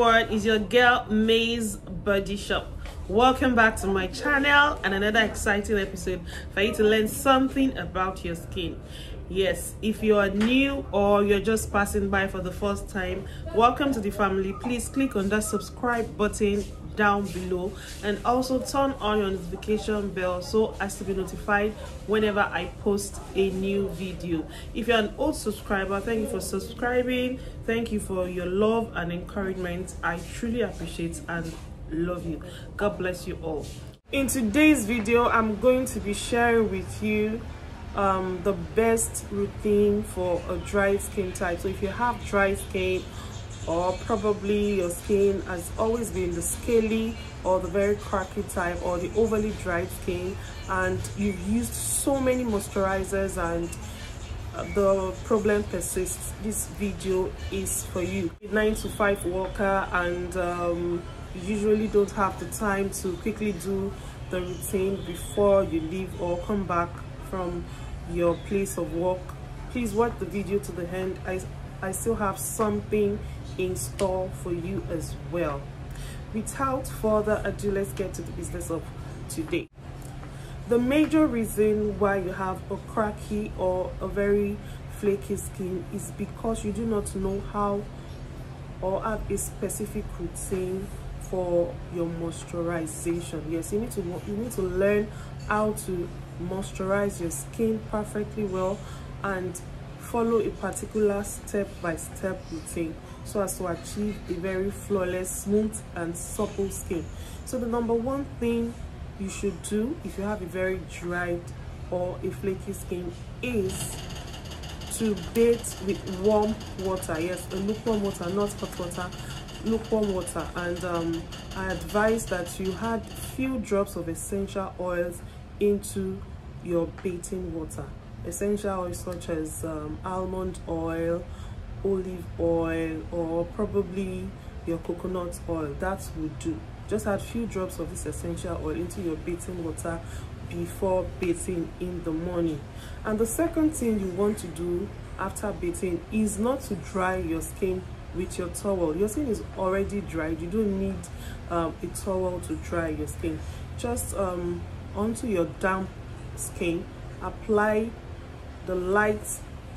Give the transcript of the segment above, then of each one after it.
everyone it's your girl Mays Body Shop. Welcome back to my channel and another exciting episode for you to learn something about your skin. Yes if you are new or you're just passing by for the first time welcome to the family. Please click on that subscribe button down below and also turn on your notification bell so as to be notified whenever I post a new video. If you're an old subscriber, thank you for subscribing. Thank you for your love and encouragement. I truly appreciate and love you. God bless you all. In today's video, I'm going to be sharing with you um, the best routine for a dry skin type. So if you have dry skin or probably your skin has always been the scaly or the very cracky type or the overly dry skin. And you've used so many moisturizers and uh, the problem persists. This video is for you. Nine to five worker and um, you usually don't have the time to quickly do the routine before you leave or come back from your place of work. Please watch the video to the end. I i still have something in store for you as well. Without further ado, let's get to the business of today. The major reason why you have a cracky or a very flaky skin is because you do not know how or have a specific routine for your moisturization yes you need to you need to learn how to moisturize your skin perfectly well and follow a particular step-by-step -step routine so as to achieve a very flawless smooth and supple skin. So the number one thing you should do if you have a very dried or a flaky skin is to bathe with warm water. Yes lukewarm water not hot water lukewarm water. And um, i advise that you add few drops of essential oils into your bathing water. Essential oils such as um, almond oil olive oil or probably your coconut oil that would do. Just add few drops of this essential oil into your bathing water before bathing in the morning. And the second thing you want to do after bathing is not to dry your skin with your towel. Your skin is already dried. You don't need um, a towel to dry your skin. Just um, onto your damp skin apply the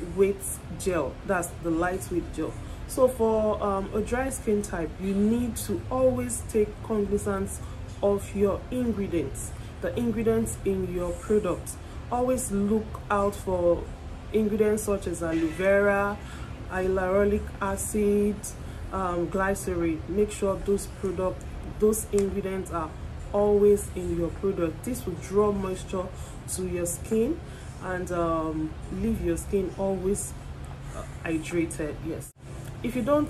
lightweight gel. That's the lightweight gel. So for um, a dry skin type you need to always take cognizance of your ingredients the ingredients in your product. Always look out for ingredients such as aloe vera hyaluronic acid um, glycerin make sure those product those ingredients are always in your product. This will draw moisture to your skin and um, leave your skin always uh, hydrated yes. If you don't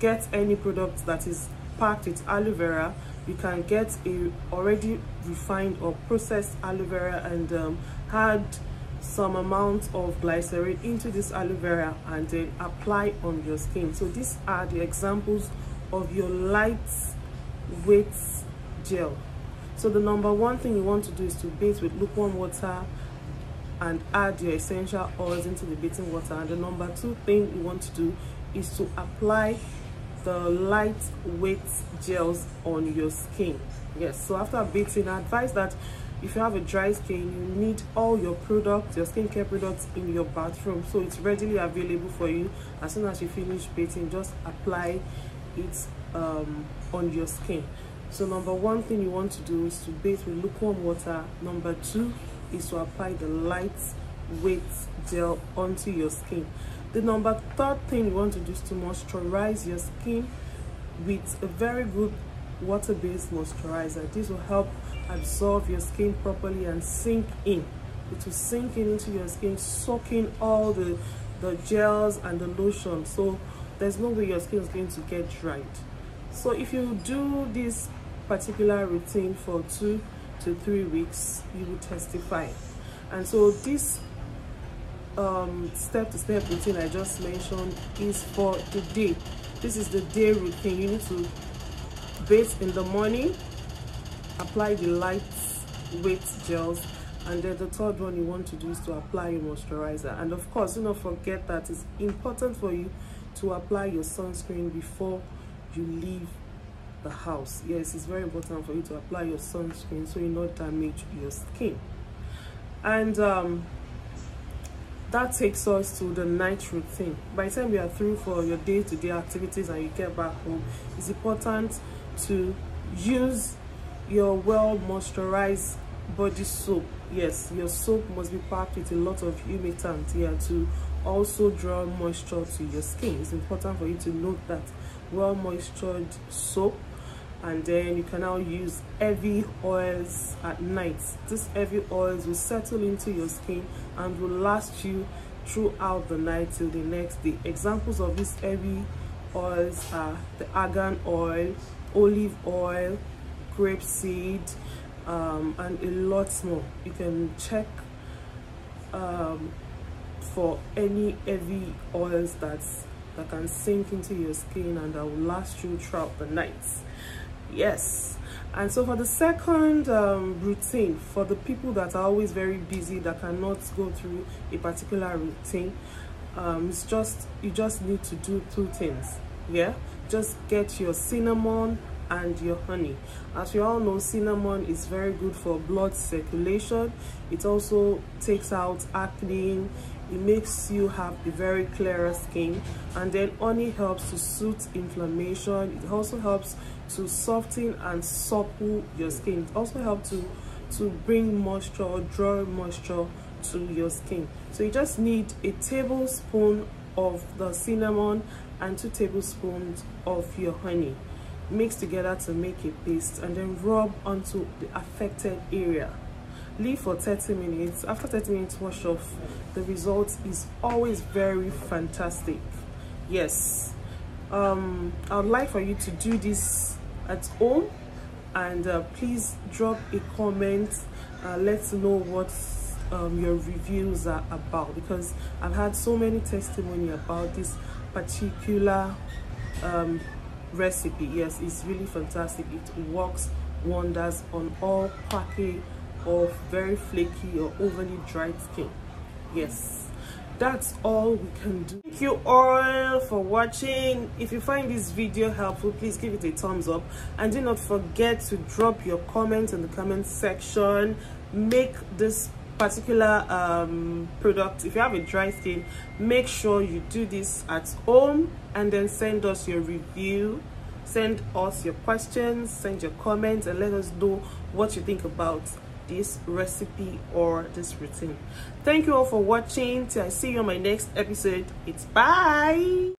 get any product that is packed with aloe vera you can get a already refined or processed aloe vera and um, add some amount of glycerin into this aloe vera and then apply on your skin. So these are the examples of your light weight gel so the number one thing you want to do is to bathe with lukewarm water and add your essential oils into the bathing water. And the number two thing you want to do is to apply the lightweight gels on your skin. Yes so after bathing i advise that if you have a dry skin you need all your products your skincare products in your bathroom. So it's readily available for you. As soon as you finish bathing just apply it um, on your skin so number one thing you want to do is to bathe with lukewarm water. Number two is to apply the light weight gel onto your skin. The number third thing you want to do is to moisturize your skin with a very good water-based moisturizer. This will help absorb your skin properly and sink in. It will sink in into your skin soaking all the the gels and the lotion. So there's no way your skin is going to get dried. So if you do this particular routine for two to three weeks you will testify. And so this um, step-to-step -step routine i just mentioned is for the day. This is the day routine. You need to bathe in the morning apply the light weight gels and then the third one you want to do is to apply your moisturizer. And of course do not forget that it's important for you to apply your sunscreen before you leave the house yes it's very important for you to apply your sunscreen so you not damage your skin. And um, that takes us to the night routine. By the time you are through for your day-to-day -day activities and you get back home it's important to use your well moisturized body soap. Yes your soap must be packed with a lot of humectant here to also draw moisture to your skin. It's important for you to note that well moistured soap and then you can now use heavy oils at night. This heavy oils will settle into your skin and will last you throughout the night till the next day. Examples of these heavy oils are the argan oil olive oil grapeseed um, and a lot more. You can check um, for any heavy oils that's that can sink into your skin and that will last you throughout the night yes. And so for the second um, routine for the people that are always very busy that cannot go through a particular routine um, it's just you just need to do two things yeah? Just get your cinnamon and your honey. As you all know cinnamon is very good for blood circulation. It also takes out acne it makes you have a very clearer skin. And then honey helps to soothe inflammation. It also helps to soften and supple your skin. It also helps to to bring moisture or draw moisture to your skin. So you just need a tablespoon of the cinnamon and two tablespoons of your honey mix together to make a paste and then rub onto the affected area leave for 30 minutes. After 30 minutes wash off. The result is always very fantastic. Yes. Um i would like for you to do this at home and uh, please drop a comment uh, let's know what um, your reviews are about because I've had so many testimony about this particular um, recipe. Yes it's really fantastic. It works wonders on all packing of very flaky or overly dried skin. Yes. That's all we can do. Thank you all for watching. If you find this video helpful please give it a thumbs up. And do not forget to drop your comments in the comment section. Make this particular um, product if you have a dry skin make sure you do this at home and then send us your review. Send us your questions send your comments and let us know what you think about this recipe or this routine. Thank you all for watching. Till i see you on my next episode. It's bye